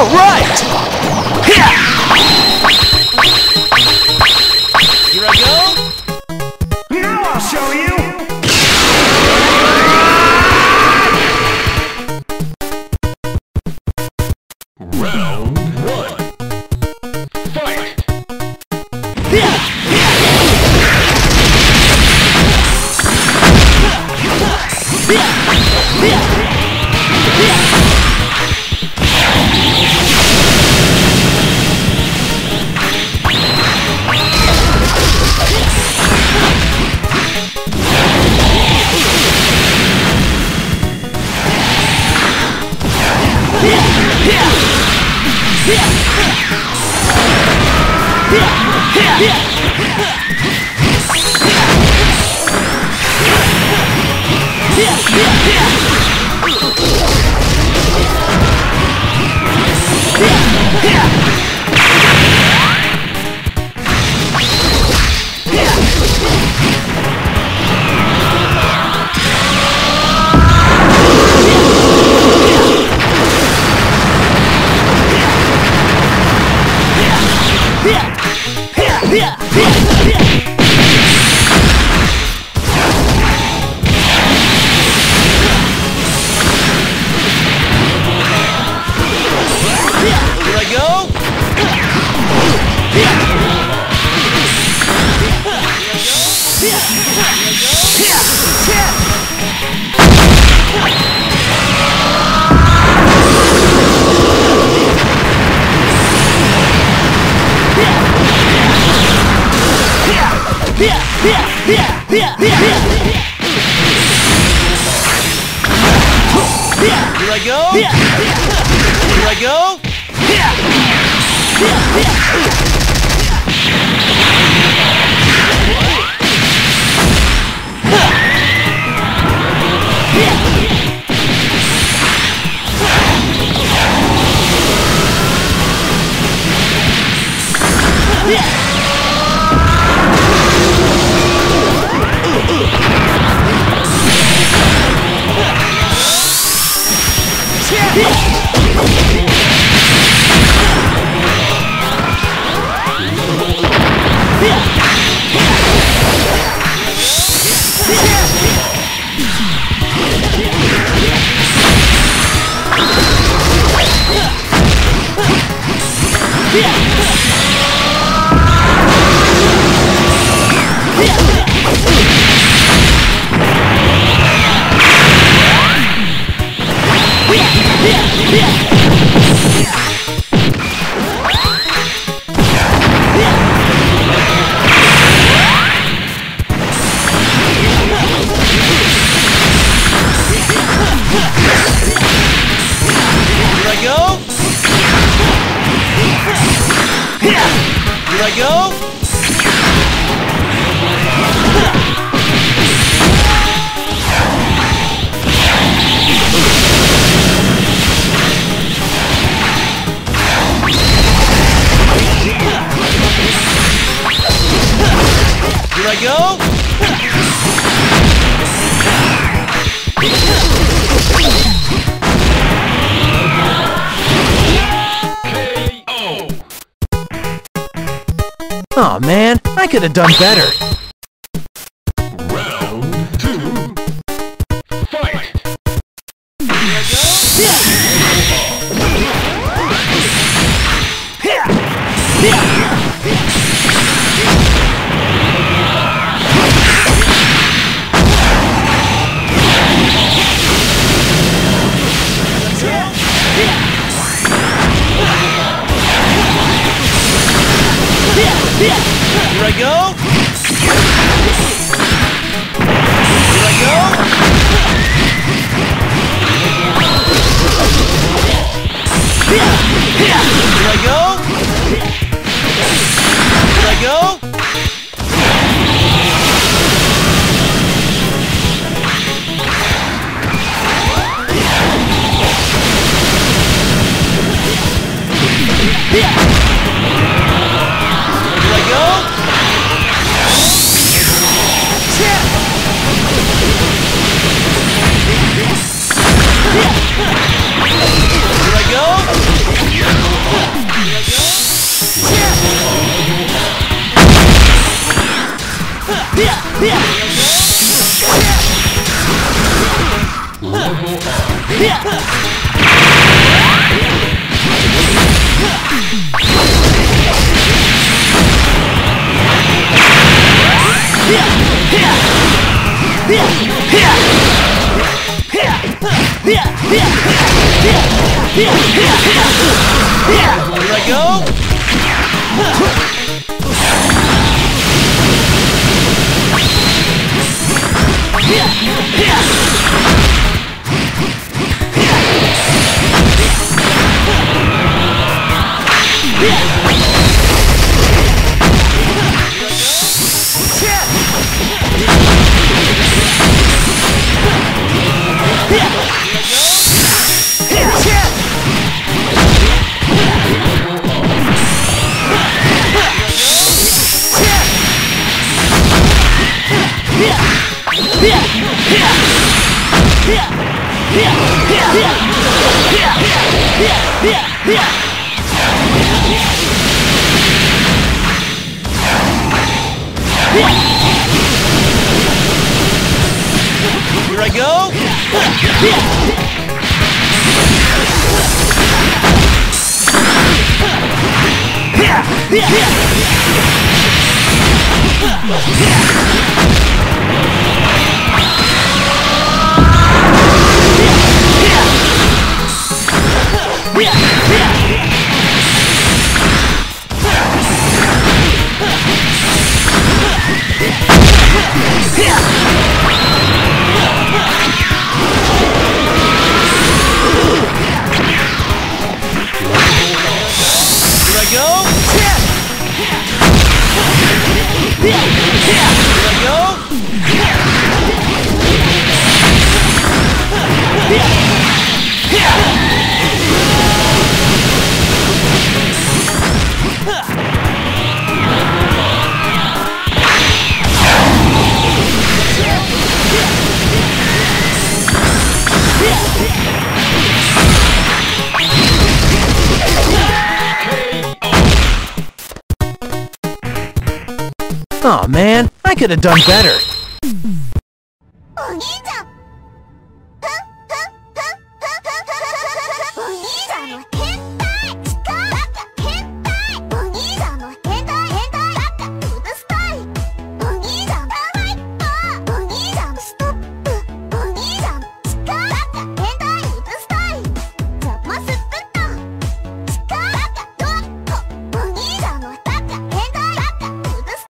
All right! Here I go. Now I'll show you! Round Yeah! Here I go. Here I go. Here I go. Here I go. Here I go. Oh man, I could have done better. Round two. Fight! Here I go. Here I go. Here I go. Here I go. Yeah! Here I go! Here Here I go! Aw oh, man, I could have done better. Oh,